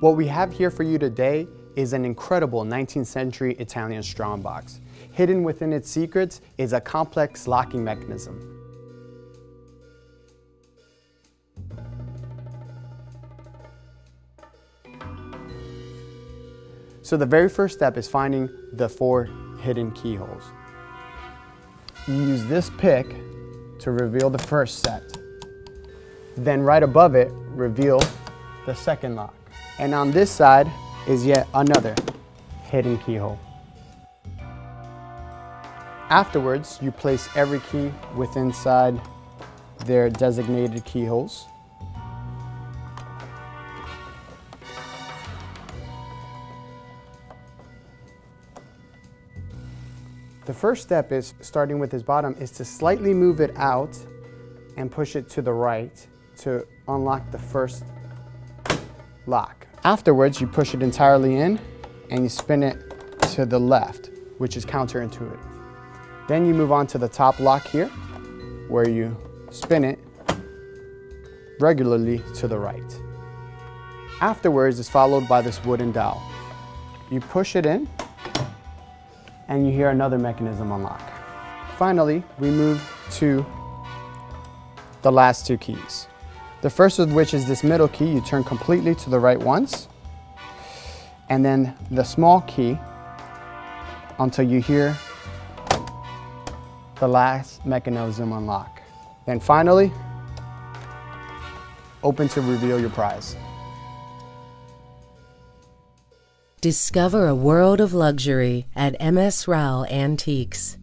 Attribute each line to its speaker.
Speaker 1: What we have here for you today is an incredible 19th century Italian strongbox. Hidden within its secrets is a complex locking mechanism. So the very first step is finding the four hidden keyholes. You use this pick to reveal the first set. Then right above it, reveal the second lock. And on this side is yet another hidden keyhole. Afterwards, you place every key within inside their designated keyholes. The first step is, starting with his bottom, is to slightly move it out and push it to the right to unlock the first lock. Afterwards, you push it entirely in and you spin it to the left, which is counterintuitive. Then you move on to the top lock here, where you spin it regularly to the right. Afterwards is followed by this wooden dowel. You push it in and you hear another mechanism unlock. Finally, we move to the last two keys. The first of which is this middle key, you turn completely to the right once, and then the small key until you hear the last mechanism unlock. Then finally, open to reveal your prize.
Speaker 2: Discover a world of luxury at MS Rau Antiques.